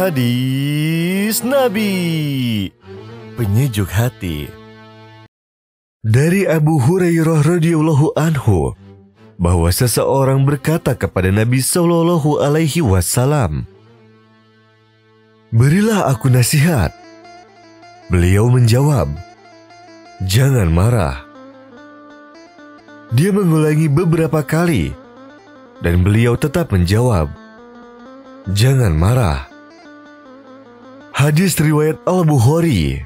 Hadis Nabi. Penyejuk hati. Dari Abu Hurairah radhiyallahu anhu bahwa seseorang berkata kepada Nabi Shallallahu alaihi wasallam Berilah aku nasihat. Beliau menjawab Jangan marah. Dia mengulangi beberapa kali dan beliau tetap menjawab Jangan marah Hadis riwayat Al-Bukhari